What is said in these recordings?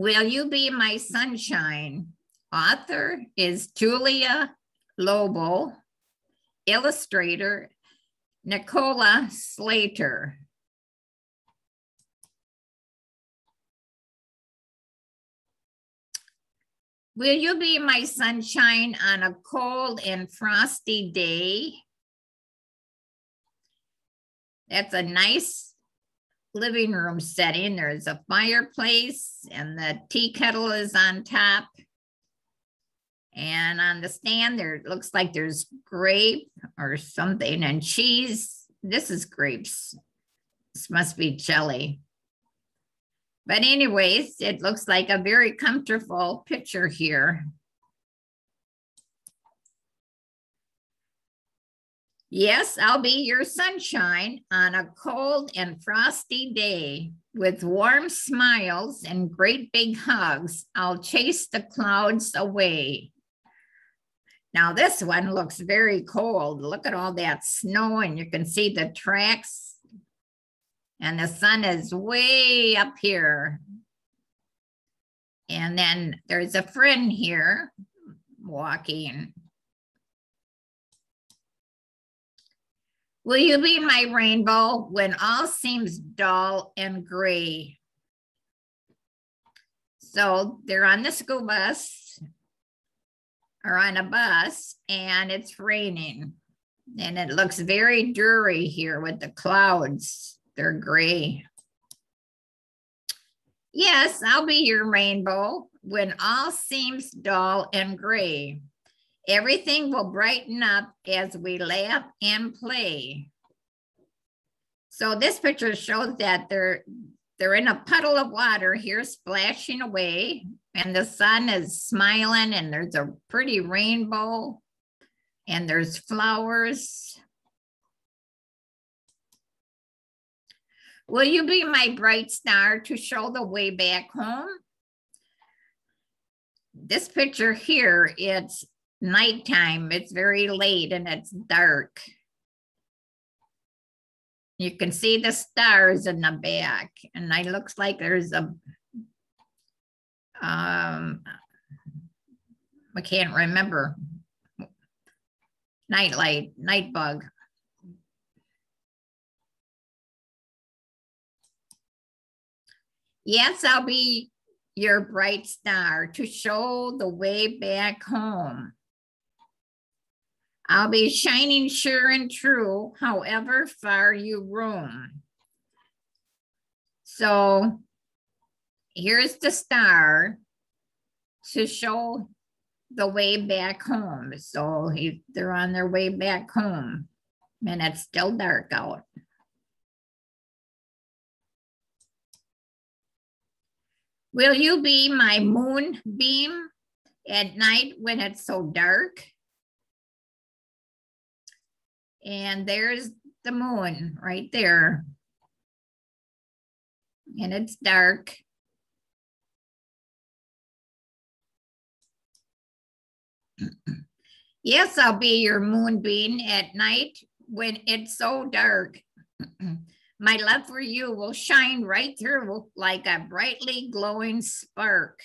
Will You Be My Sunshine? Author is Julia Lobo, illustrator Nicola Slater. Will you be my sunshine on a cold and frosty day? That's a nice living room setting. There's a fireplace and the tea kettle is on top. And on the stand there, looks like there's grape or something and cheese. This is grapes. This must be jelly. But anyways, it looks like a very comfortable picture here. Yes, I'll be your sunshine on a cold and frosty day. With warm smiles and great big hugs, I'll chase the clouds away. Now, this one looks very cold. Look at all that snow, and you can see the tracks. And the sun is way up here. And then there's a friend here walking. Will you be my rainbow when all seems dull and gray? So they're on the school bus or on a bus and it's raining. And it looks very dreary here with the clouds. They're gray. Yes, I'll be your rainbow when all seems dull and gray. Everything will brighten up as we laugh and play. So this picture shows that they're they're in a puddle of water here splashing away and the sun is smiling and there's a pretty rainbow and there's flowers. Will you be my bright star to show the way back home? This picture here, it's nighttime. It's very late and it's dark. You can see the stars in the back and it looks like there's a um, I can't remember. Nightlight, night bug. Yes, I'll be your bright star to show the way back home. I'll be shining sure and true, however far you roam. So here's the star to show the way back home. So he, they're on their way back home and it's still dark out. Will you be my moonbeam at night when it's so dark? And there's the moon right there. And it's dark. yes, I'll be your moonbeam at night when it's so dark. My love for you will shine right through like a brightly glowing spark.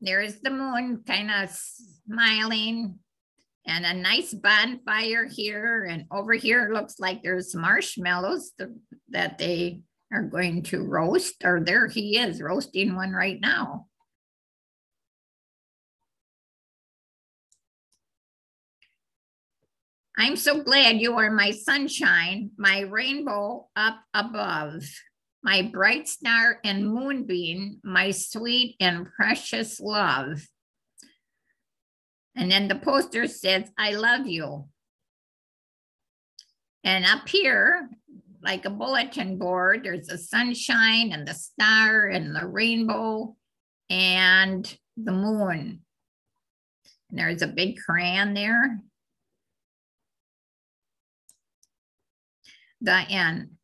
There's the moon kind of smiling and a nice bonfire here. And over here looks like there's marshmallows that they are going to roast, or there he is roasting one right now. I'm so glad you are my sunshine, my rainbow up above, my bright star and moonbeam, my sweet and precious love. And then the poster says, I love you. And up here, like a bulletin board, there's the sunshine and the star and the rainbow and the moon. And there's a big crayon there. the end.